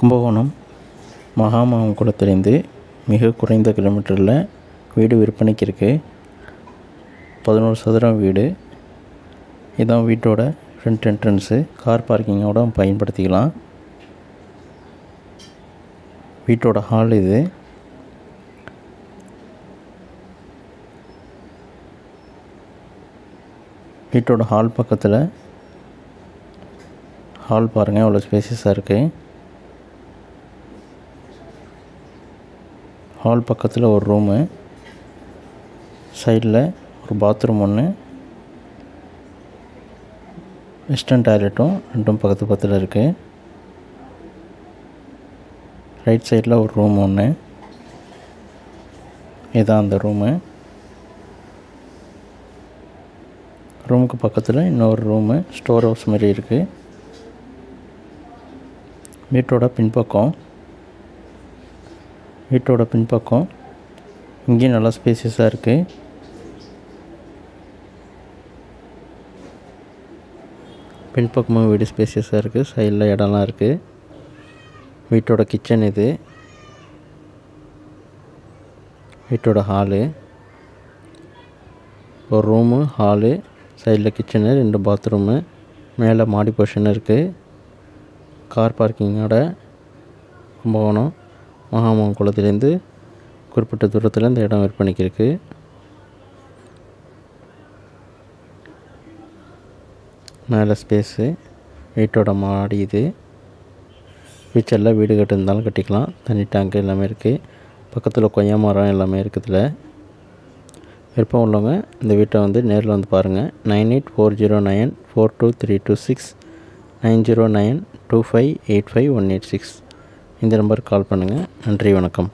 கும்பகோணம் மகாமகம் குளத்திலேருந்து மிக குறைந்த கிலோமீட்டரில் வீடு விற்பனைக்கு இருக்குது பதினோரு சதுரம் வீடு. இதான் வீட்டோட ஃப்ரண்ட் என்ட்ரன்ஸு கார் பார்க்கிங்கோட பயன்படுத்திக்கலாம். வீட்டோட ஹால் இது. வீட்டோட ஹால் பக்கத்தில் ஹால் பாருங்கள் அவ்வளோ ஸ்பேசியஸாக இருக்குது ஹால் பக்கத்தில் ஒரு ரூமு. சைடில் ஒரு பாத்ரூம் ஒன்று வெஸ்டர்ன் டாய்லெட்டும் ரெண்டும் பக்கத்து பக்கத்தில் இருக்குது ரைட் சைடில் ஒரு ரூம் ஒன்று இதுதான் அந்த ரூமு. ரூமுக்கு பக்கத்தில் இன்னொரு ரூமு ஸ்டோர் ஹவுஸ் மாதிரி இருக்குது வீட்டோட பின்பக்கம். வீட்டோட பின்பக்கம். இங்கேயும் நல்லா ஸ்பேசியஸாக இருக்குது பின்பக்கமும் வீடு ஸ்பேசியஸாக இருக்குது சைடில் இடம்லாம் இருக்குது வீட்டோட கிச்சன் இது. வீட்டோட ஹாலு. ஒரு ரூமு ஹாலு சைடில் கிச்சனு ரெண்டு பாத்ரூமு. மேலே மாடி போஷன் இருக்குது கார் பார்க்கிங்கோட கும்பகோணம் மகாமகம் குளத்துலேருந்து குறிப்பிட்ட தூரத்தில் இந்த இடம் விற்பனைக்கு இருக்குது மேலே ஸ்பேஸு வீட்டோட மாடி இது. ஃபியூச்சரில் வீடு கட்டிருந்தாலும் கட்டிக்கலாம். தண்ணி டேங்க் எல்லாமே இருக்குது பக்கத்தில் கொய்யா மரம் எல்லாமே இருக்குதுல. விருப்பம் உள்ளவங்க இந்த வீட்டை வந்து நேரில் வந்து பாருங்கள் nine eight four zero nine four two three two six nine zero nine two five eight five one eight six. இந்த நம்பருக்கு கால் பண்ணுங்கள் நன்றி வணக்கம்.